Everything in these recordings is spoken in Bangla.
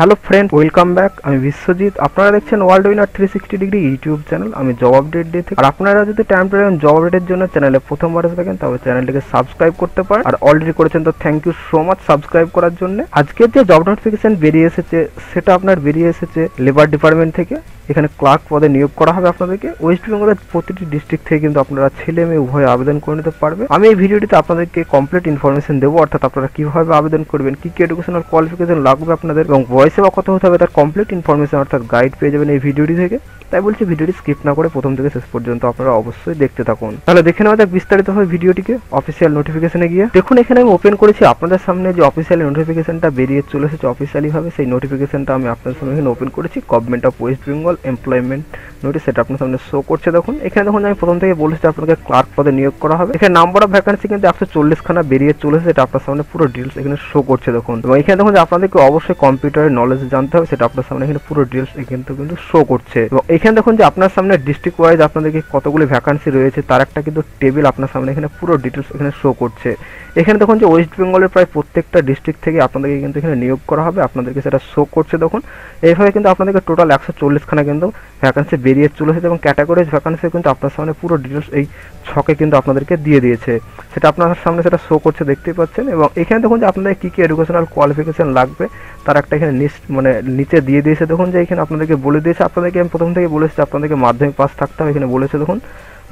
হ্যালো ফ্রেন্ড ওয়েলকাম ব্যাক আমি বিশ্বজিৎ। আপনারা দেখছেন world winner three sixty degree YouTube channel আমি জব আপডেট দিয়ে থেকে। আর আপনারা যদি টাইম টু টাইম জব আপডেটের জন্য চ্যানেলে প্রথমবার এসে থাকেন তবে চ্যানেলটিকে সাবস্ক্রাইব করতে পারেন। আর অলরেডি করেছেন তো thank you so much subscribe করার জন্য। আজকের যে জব নোটিফিকেশন বেরিয়ে এসেছে, সেটা আপনার বেরিয়ে এসেছে লেবার ডিপার্টমেন্ট থেকে। এখানে ক্লার্ক পদে নিয়োগ করা হবে আপনাদেরকে। ওয়েস্ট বেঙ্গলের প্রতিটি ডিস্ট্রিক্ট থেকে কিন্তু আপনারা ছেলে মেয়ে উভয় আবেদন করে নিতে পারবে। আমি এই ভিডিওটিতে আপনাদেরকে কমপ্লিট ইনফরমেশন দেবো, অর্থাৎ আপনারা কীভাবে আবেদন করবেন, কি কি এডুকেশনাল কোয়ালিফিকেশন লাগবে আপনাদের এবং বয়সে বা কত হতে হবে তার কমপ্লিট ইনফরমেশন অর্থাৎ গাইড পেয়ে যাবেন এই ভিডিওটি থেকে। তাই বলছি ভিডিওটি স্কিপ না করে প্রথম থেকে শেষ পর্যন্ত আপনারা অবশ্যই দেখতে থাকুন। তাহলে দেখে নেওয়া যাক বিস্তারিতভাবে ভিডিওটিকে অফিসিয়াল নোটিফিকেশনে গিয়ে। দেখুন, এখানে আমি ওপেন করেছি আপনাদের সামনে যে অফিসিয়াল নোটিফিকেশনটা বেরিয়ে চলে এসেছে অফিসিয়ালি ভাবে, সেই নোটিফিকেশনটা আমি আপনাদের সামনে এখানে ওপেন করেছি। Government of West Bengal employment notice সেটা আপনার সামনে শো করছে। দেখুন, এখানে দেখুন, আমি প্রথম থেকে বলেছি আপনাকে ক্লার্ক পদে নিয়োগ করা হবে। এখানে নাম্বার অফ ভ্যাকান্সি কিন্তু একশো চল্লিশ খানা বেরিয়ে চলেছে, সেটা আপনার সামনে পুরো ডিটেলস এখানে শো করছে। দেখুন, এবং এখানে দেখুন যে আপনাদেরকে অবশ্যই কম্পিউটারের নলেজ জানতে হবে, সেটা আপনার সামনে এখানে পুরো ডিটেলস এখানে কিন্তু শো করছে। এবং এখানে দেখুন যে আপনার সামনে ডিস্ট্রিক্ট ওয়াইজ আপনাদেরকে কতগুলি ভ্যাকান্সি রয়েছে, তার একটা কিন্তু টেবিল আপনার সামনে এখানে পুরো ডিটেলস এখানে শো করছে। এখানে দেখুন যে ওয়েস্ট বেঙ্গলের প্রায় প্রত্যেকটা ডিস্ট্রিক্ট থেকে আপনাদেরকে কিন্তু এখানে নিয়োগ করা হবে। আপনাদেরকে সেটা শো করছে দেখুন। এইভাবে কিন্তু আপনাদেরকে টোটাল একশো চল্লিশখানা কিন্তু ভ্যাকান্সি বেরিয়ে চলেছে এবং ক্যাটাগরিজ ভ্যাকান্সি কিন্তু আপনার সামনে পুরো ডিটেলস এই ছকে কিন্তু আপনাদেরকে দিয়ে দিয়েছে। সেটা আপনার সামনে সেটা শো করছে, দেখতেই পাচ্ছেন। এবং এখানে দেখুন যে আপনাদের কী কী এডুকেশনাল কোয়ালিফিকেশন লাগবে, তার একটা এখানে নিচ- মানে নিচে দিয়ে দিয়েছে। দেখুন যে এখানে আপনাদেরকে বলে দিয়েছে। আপনাদেরকে আমি প্রথম থেকে বলেছি আপনাদেরকে মাধ্যমিক পাস থাকতে হবে। এখানে বলেছে দেখুন।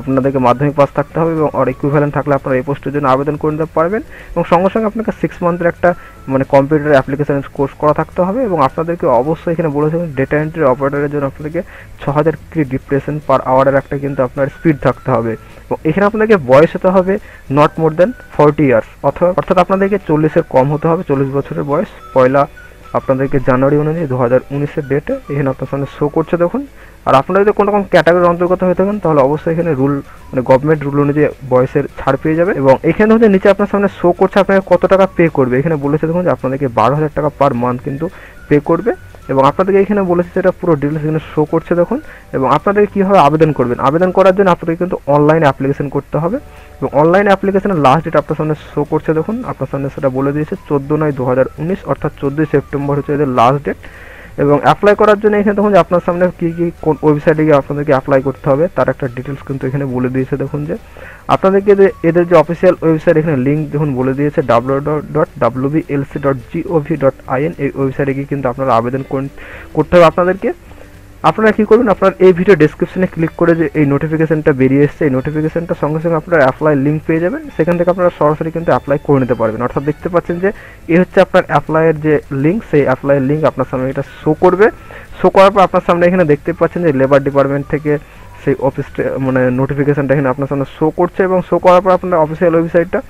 আপনাদেরকে মাধ্যমিক পাস থাকতে হবে এবং আর ইকুইভ্যালেন্ট থাকলে আপনারা এই পোস্টের জন্য আবেদন করে নিতে পারবেন এবং সঙ্গে সঙ্গে আপনাকে সিক্স মান্থের একটা মানে কম্পিউটার অ্যাপ্লিকেশান কোর্স করা থাকতে হবে এবং আপনাদেরকে অবশ্যই এখানে বলেছেন ডেটা এন্ট্রি অপারেটারের জন্য আপনাদেরকে ছ হাজার কি ডিপ্রেশন পার আওয়ারের একটা কিন্তু আপনার স্পিড থাকতে হবে। এবং এখানে আপনাদেরকে বয়স হতে হবে not more than forty years অথবা, অর্থাৎ আপনাদেরকে চল্লিশের কম হতে হবে, চল্লিশ বছরের বয়স। পয়লা আপনাদেরকে জানুয়ারি অনুযায়ী দু হাজার উনিশের ডেটে এখানে আপনার সামনে শো করছে দেখুন। আর আপনারা যদি কোনো রকম ক্যাটাগরির অন্তর্গত হয়ে থাকেন, তাহলে অবশ্যই এখানে রুল মানে গভর্নমেন্ট রুল অনুযায়ী বয়সের ছাড় পেয়ে যাবে এবং এখানে হচ্ছে নিচে আপনার সামনে শো করছে আপনাকে কত টাকা পে করবে। এখানে বলেছে দেখুন যে আপনাদেরকে বারো হাজার টাকা পার মান্থ কিন্তু পে করবে এবং আপনাদেরকে এখানে বলেছে সেটা পুরো ডিটেলস এখানে শো করছে দেখুন এবং আপনাদেরকে কীভাবে আবেদন করবেন। আবেদন করার জন্য আপনাদেরকে কিন্তু অনলাইনে অ্যাপ্লিকেশন করতে হবে। এবং অনলাইন অ্যাপ্লিকেশনের লাস্ট ডেট আপনার সামনে শো করছে দেখুন। আপনার সামনে সেটা বলে দিয়েছে চোদ্দ নয় দু হাজার উনিশ, অর্থাৎ চোদ্দোই সেপ্টেম্বর হচ্ছে এদের লাস্ট ডেট এবং অ্যাপ্লাই করার জন্য এখানে দেখুন যে আপনার সামনে কী কী, কোন ওয়েবসাইটে গিয়ে আপনাদেরকে অ্যাপ্লাই করতে হবে, তার একটা ডিটেলস কিন্তু এখানে বলে দিয়েছে দেখুন যে। আপনাদেরকে যে এদের যে অফিসিয়াল ওয়েবসাইট এখানে লিঙ্ক দেখুন বলে দিয়েছে W dot W B L C dot G O V dot I N এই ওয়েবসাইটে গিয়ে কিন্তু আপনারা আবেদন করতে হবে আপনাদেরকে। আপনারা কী করবেন আপনার এই ভিডিও ডেসক্রিপশনে ক্লিক করে যে এই নোটিফিকেশনটা বেরিয়ে এসছে, এই নোটিফিকেশনটা সঙ্গে সঙ্গে আপনারা অ্যাপ্লাই লিঙ্ক পেয়ে যাবেন। সেখান থেকে আপনারা সরাসরি কিন্তু অ্যাপ্লাই করে নিতে পারবেন। অর্থাৎ দেখতে পাচ্ছেন যে এ হচ্ছে আপনার অ্যাপ্লাইয়ের যে লিঙ্ক সেই অ্যাপ্লাইয়ের লিঙ্ক আপনার সামনে এটা শো করবে। শো করার পর আপনার সামনে এখানে দেখতে পাচ্ছেন যে লেবার ডিপার্টমেন্ট থেকে সেই অফিসটা মানে নোটিফিকেশনটা এখানে আপনার সামনে শো করছে এবং শো করার পর আপনার অফিসিয়াল ওয়েবসাইটটা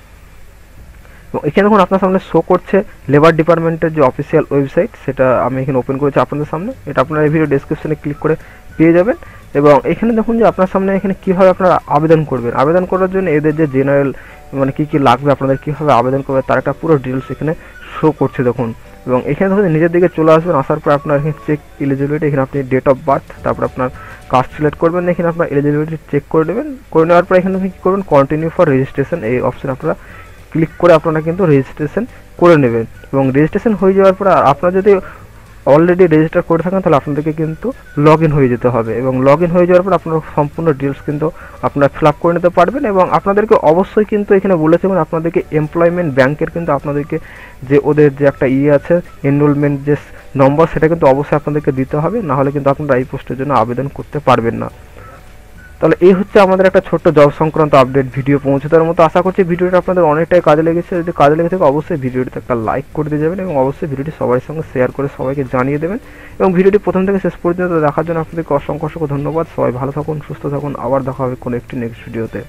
এখানে দেখুন আপনার সামনে শো করছে লেবার ডিপার্টমেন্টের যে অফিসিয়াল ওয়েবসাইট সেটা আমি এখানে ওপেন করেছি আপনাদের সামনে। এটা আপনারা এই ভিডিও ডেসক্রিপশনে ক্লিক করে পেয়ে যাবেন। এবং এখানে দেখুন যে আপনার সামনে এখানে কীভাবে আপনারা আবেদন করবেন। আবেদন করার জন্য এদের যে জেনারেল মানে কী কী লাগবে, আপনাদের কীভাবে আবেদন করবে তার একটা পুরো ডিটেলস এখানে শো করছে দেখুন। এবং এখানে দেখুন নিজের দিকে চলে আসবেন, আসার পর আপনার এখানে চেক এলিজিবিলিটি এখানে আপনি ডেট অফ বার্থ তারপর আপনার কাস্ট সিলেক্ট করবেন, এখানে আপনার এলিজিবিলিটি চেক করে নেবেন। করে নেওয়ার পর এখানে আপনি কী করবেন কন্টিনিউ ফর রেজিস্ট্রেশন এই অপশন আপনারা ক্লিক করে আপনারা কিন্তু রেজিস্ট্রেশন করে নেবেন। এবং রেজিস্ট্রেশন হয়ে যাওয়ার পর আপনারা যদি অলরেডি রেজিস্টার করে থাকেন, তাহলে আপনাদেরকে কিন্তু লগ হয়ে যেতে হবে। এবং লগ হয়ে যাওয়ার পর আপনার সম্পূর্ণ ডিটেলস কিন্তু আপনারা ফিল করে নিতে পারবেন এবং আপনাদেরকে অবশ্যই কিন্তু এখানে এবং আপনাদেরকে এমপ্লয়মেন্ট ব্যাংকের কিন্তু আপনাদেরকে যে ওদের যে একটা ইয়ে আছে এনরোলমেন্ট যে নম্বর সেটা কিন্তু অবশ্যই আপনাদেরকে দিতে হবে। না হলে কিন্তু আপনারা এই পোস্টের জন্য আবেদন করতে পারবেন না। তাহলে এই হচ্ছে আমাদের একটা ছোট্ট জব সংক্রান্ত আপডেট ভিডিও পৌঁছে দেওয়ার মতো। আশা করছি ভিডিওটা আপনাদের অনেকটাই কাজে লেগেছে। যদি কাজে লেগে থাকে, অবশ্যই ভিডিওটিতে একটা লাইক করে দিয়ে যাবেন এবং অবশ্যই ভিডিওটি সবার সঙ্গে শেয়ার করে সবাইকে জানিয়ে দেবেন। এবং ভিডিওটি প্রথম থেকে শেষ পর্যন্ত দেখার জন্য আপনাদেরকে অসংখ্য অসংখ্য ধন্যবাদ। সবাই ভালো থাকুন, সুস্থ থাকুন। আবার দেখা হবে কোনো একটি নেক্সট ভিডিওতে